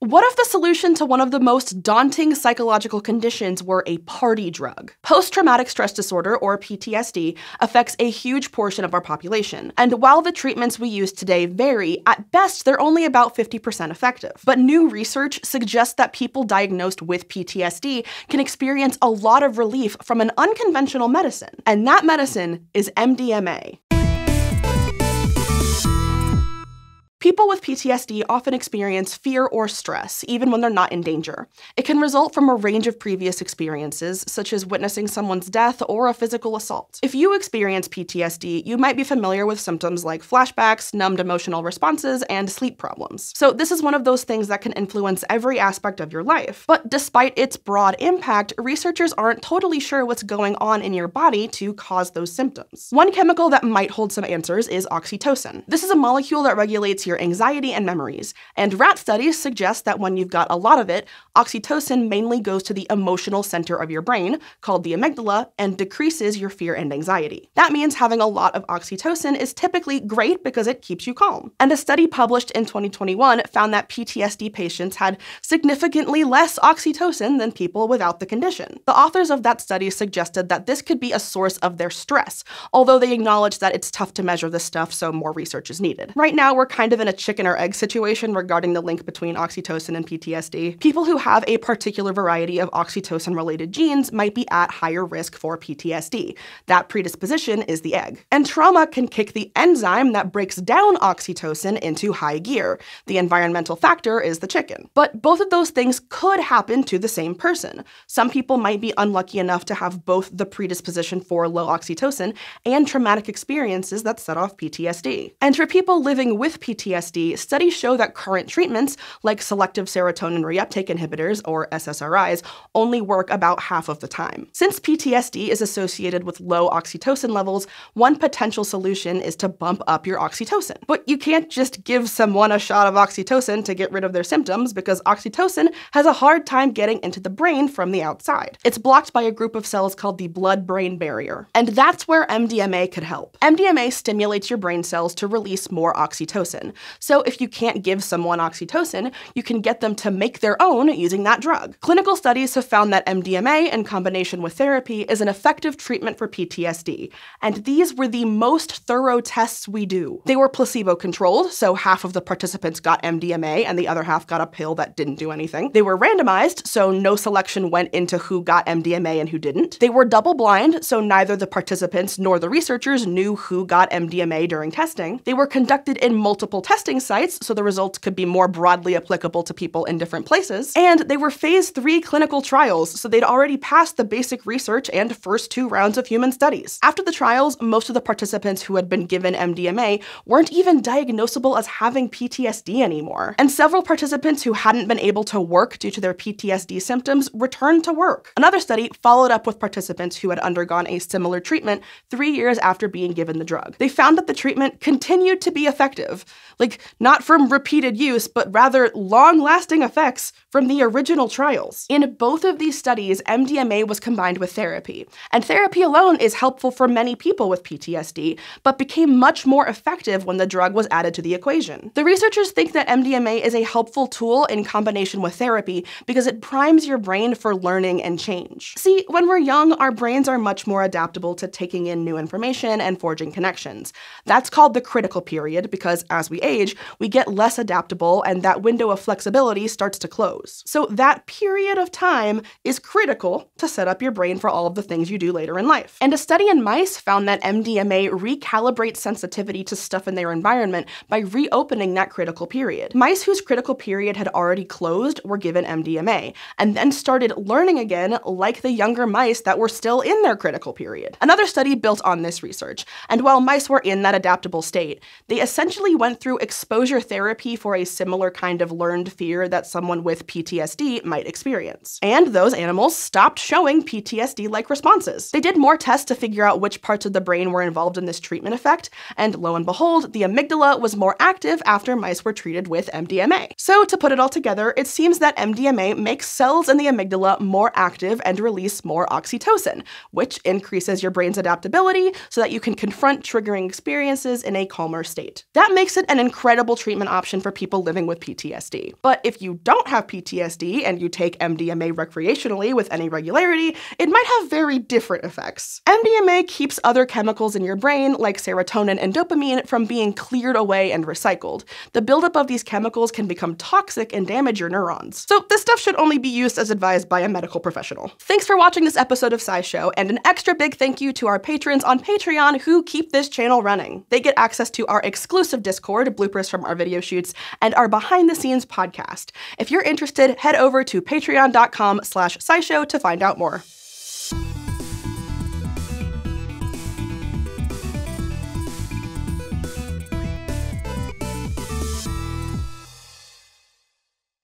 What if the solution to one of the most daunting psychological conditions were a party drug? Post traumatic stress disorder, or PTSD, affects a huge portion of our population. And while the treatments we use today vary, at best they're only about 50% effective. But new research suggests that people diagnosed with PTSD can experience a lot of relief from an unconventional medicine. And that medicine is MDMA. People with PTSD often experience fear or stress, even when they're not in danger. It can result from a range of previous experiences, such as witnessing someone's death or a physical assault. If you experience PTSD, you might be familiar with symptoms like flashbacks, numbed emotional responses, and sleep problems. So, this is one of those things that can influence every aspect of your life. But despite its broad impact, researchers aren't totally sure what's going on in your body to cause those symptoms. One chemical that might hold some answers is oxytocin. This is a molecule that regulates your anxiety and memories. And rat studies suggest that when you've got a lot of it, oxytocin mainly goes to the emotional center of your brain, called the amygdala, and decreases your fear and anxiety. That means having a lot of oxytocin is typically great because it keeps you calm. And a study published in 2021 found that PTSD patients had significantly less oxytocin than people without the condition. The authors of that study suggested that this could be a source of their stress, although they acknowledge that it's tough to measure this stuff, so more research is needed. Right now, we're kind of of in a chicken or egg situation regarding the link between oxytocin and PTSD. People who have a particular variety of oxytocin related genes might be at higher risk for PTSD. That predisposition is the egg. And trauma can kick the enzyme that breaks down oxytocin into high gear. The environmental factor is the chicken. But both of those things could happen to the same person. Some people might be unlucky enough to have both the predisposition for low oxytocin and traumatic experiences that set off PTSD. And for people living with PTSD, PTSD, studies show that current treatments, like selective serotonin reuptake inhibitors, or SSRIs, only work about half of the time. Since PTSD is associated with low oxytocin levels, one potential solution is to bump up your oxytocin. But you can't just give someone a shot of oxytocin to get rid of their symptoms because oxytocin has a hard time getting into the brain from the outside. It's blocked by a group of cells called the blood brain barrier. And that's where MDMA could help. MDMA stimulates your brain cells to release more oxytocin. So if you can't give someone oxytocin, you can get them to make their own using that drug. Clinical studies have found that MDMA in combination with therapy is an effective treatment for PTSD, and these were the most thorough tests we do. They were placebo controlled, so half of the participants got MDMA and the other half got a pill that didn't do anything. They were randomized, so no selection went into who got MDMA and who didn't. They were double blind, so neither the participants nor the researchers knew who got MDMA during testing. They were conducted in multiple testing sites so the results could be more broadly applicable to people in different places. And they were phase three clinical trials, so they'd already passed the basic research and first two rounds of human studies. After the trials, most of the participants who had been given MDMA weren't even diagnosable as having PTSD anymore. And several participants who hadn't been able to work due to their PTSD symptoms returned to work. Another study followed up with participants who had undergone a similar treatment three years after being given the drug. They found that the treatment continued to be effective. Like, not from repeated use, but rather long lasting effects from the original trials. In both of these studies, MDMA was combined with therapy, and therapy alone is helpful for many people with PTSD, but became much more effective when the drug was added to the equation. The researchers think that MDMA is a helpful tool in combination with therapy because it primes your brain for learning and change. See, when we're young, our brains are much more adaptable to taking in new information and forging connections. That's called the critical period because as we age, we get less adaptable and that window of flexibility starts to close. So that period of time is critical to set up your brain for all of the things you do later in life. And a study in mice found that MDMA recalibrates sensitivity to stuff in their environment by reopening that critical period. Mice whose critical period had already closed were given MDMA and then started learning again like the younger mice that were still in their critical period. Another study built on this research, and while mice were in that adaptable state, they essentially went through exposure therapy for a similar kind of learned fear that someone with PTSD might experience. And those animals stopped showing PTSD like responses. They did more tests to figure out which parts of the brain were involved in this treatment effect, and lo and behold, the amygdala was more active after mice were treated with MDMA. So, to put it all together, it seems that MDMA makes cells in the amygdala more active and release more oxytocin, which increases your brain's adaptability so that you can confront triggering experiences in a calmer state. That makes it an incredible treatment option for people living with PTSD. But if you don't have PTSD and you take MDMA recreationally with any regularity, it might have very different effects. MDMA keeps other chemicals in your brain, like serotonin and dopamine, from being cleared away and recycled. The buildup of these chemicals can become toxic and damage your neurons. So this stuff should only be used as advised by a medical professional. Thanks for watching this episode of SciShow, and an extra big thank you to our patrons on Patreon who keep this channel running. They get access to our exclusive Discord, bloopers from our video shoots, and our behind-the-scenes podcast. If you're interested, head over to patreon.com slash scishow to find out more.